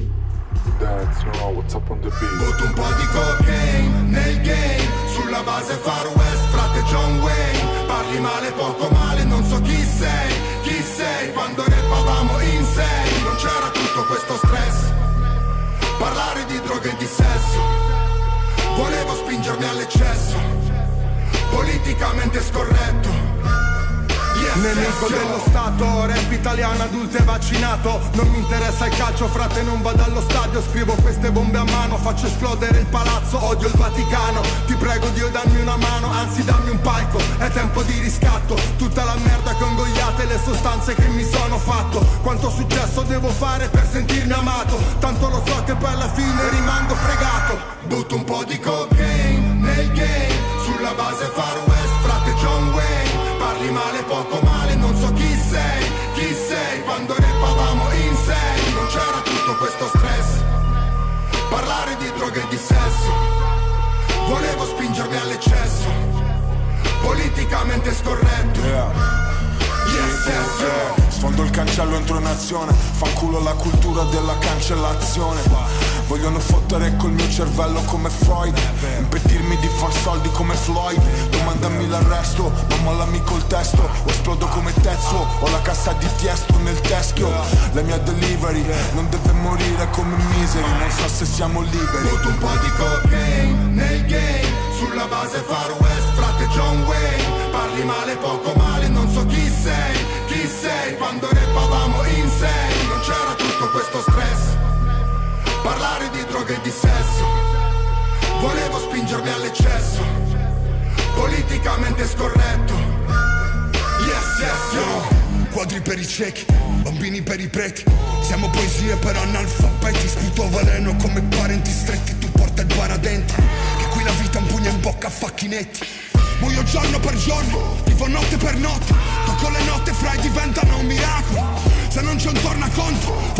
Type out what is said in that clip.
you know what's up on the beat? Butto un po' di cocaine nel game. Sulla base Far West, frate John Wayne. Parli male, poco male, non so chi sei. Chi sei? Quando rappavamo in sei. Non c'era tutto questo stress. Parlare di droga e di sesso. Volevo spingermi all'eccesso. Politicamente scorretto Nemico dello Stato, rap italiano adulto e vaccinato. Non mi interessa il calcio, frate non vado allo stadio. Scrivo queste bombe a mano, faccio esplodere il palazzo. Odio il Vaticano, ti prego Dio dammi una mano Anzi dammi un palco, è tempo di riscatto. Tutta la merda che ho ingoiate, le sostanze che mi sono fatto. Quanto successo devo fare per sentirmi amato? Tanto lo so che poi alla fine rimango fregato. Butto un po' di cocaine nel game. Sulla base Far West, frate John Wayne. Parli male, poco male, Volevo spingermi all'eccesso. Politicamente scorretto. Yes, yes, yes Sfondo il cancello entro nazione. Fanculo la cultura della cancellazione. Vogliono fottere col mio cervello come Freud. Impedirmi di far soldi come Floyd. Domandami l'arresto, ma mollami col testo. O esplodo come Tezzo, ho la cassa di Tiesto nel teschio. La mia delivery non deve morire come misery Non so se siamo liberi. Butto un po' di cocaine nel game Sulla base Far West, frate John Wayne. Parli male, poco male, non so chi sei Chi sei? Quando rappavamo in sei. Non c'era tutto questo stress. Parlare di droga e di sesso. Volevo spingermi all'eccesso. Politicamente scorretto per i ciechi, bambini per i preti Siamo poesie per analfabeti, sputo veleno come parenti stretti Tu porta il paradente, che qui la vita impugna in bocca a facchinetti. Muoio giorno per giorno, vivo notte per notte. Tocco le notte fra e diventano un miracolo Se non c'è un tornaconto,